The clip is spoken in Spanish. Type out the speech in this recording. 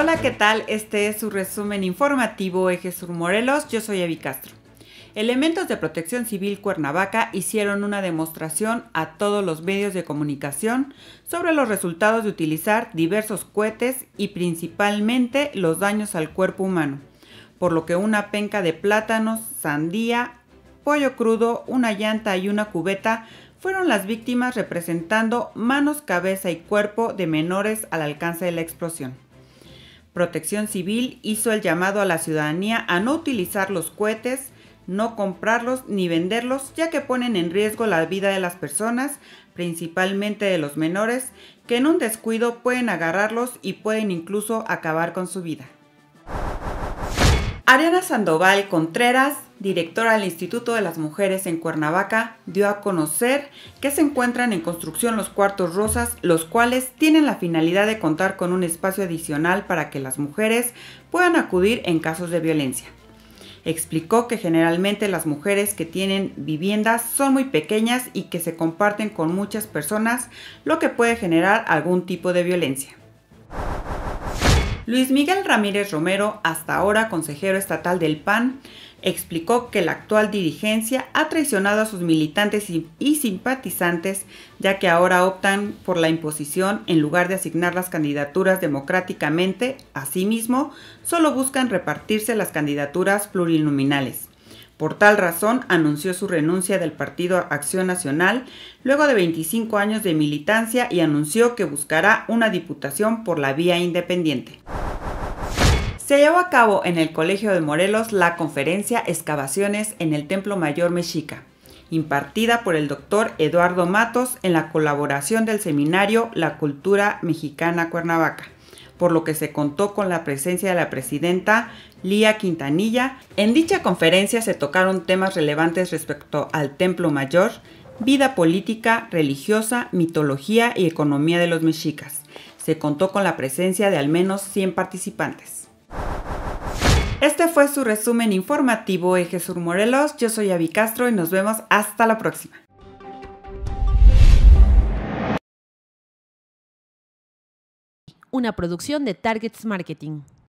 Hola, ¿qué tal? Este es su resumen informativo Eje Sur Morelos. Yo soy Evi Castro. Elementos de Protección Civil Cuernavaca hicieron una demostración a todos los medios de comunicación sobre los resultados de utilizar diversos cohetes y principalmente los daños al cuerpo humano, por lo que una penca de plátanos, sandía, pollo crudo, una llanta y una cubeta fueron las víctimas representando manos, cabeza y cuerpo de menores al alcance de la explosión. Protección Civil hizo el llamado a la ciudadanía a no utilizar los cohetes, no comprarlos ni venderlos, ya que ponen en riesgo la vida de las personas, principalmente de los menores, que en un descuido pueden agarrarlos y pueden incluso acabar con su vida. Ariana Sandoval Contreras, directora del Instituto de las Mujeres en Cuernavaca, dio a conocer que se encuentran en construcción los cuartos rosas, los cuales tienen la finalidad de contar con un espacio adicional para que las mujeres puedan acudir en casos de violencia. Explicó que generalmente las mujeres que tienen viviendas son muy pequeñas y que se comparten con muchas personas, lo que puede generar algún tipo de violencia. Luis Miguel Ramírez Romero, hasta ahora consejero estatal del PAN, explicó que la actual dirigencia ha traicionado a sus militantes y, simpatizantes, ya que ahora optan por la imposición en lugar de asignar las candidaturas democráticamente, asimismo, solo buscan repartirse las candidaturas plurinominales. Por tal razón, anunció su renuncia del Partido Acción Nacional luego de 25 años de militancia y anunció que buscará una diputación por la vía independiente. Se llevó a cabo en el Colegio de Morelos la conferencia Excavaciones en el Templo Mayor Mexica, impartida por el doctor Eduardo Matos en la colaboración del seminario La Cultura Mexicana Cuernavaca, por lo que se contó con la presencia de la presidenta Lía Quintanilla. En dicha conferencia se tocaron temas relevantes respecto al Templo Mayor, vida política, religiosa, mitología y economía de los mexicas. Se contó con la presencia de al menos 100 participantes. Este fue su resumen informativo Eje Sur Morelos. Yo soy Avi Castro y nos vemos hasta la próxima. Una producción de Targets Marketing.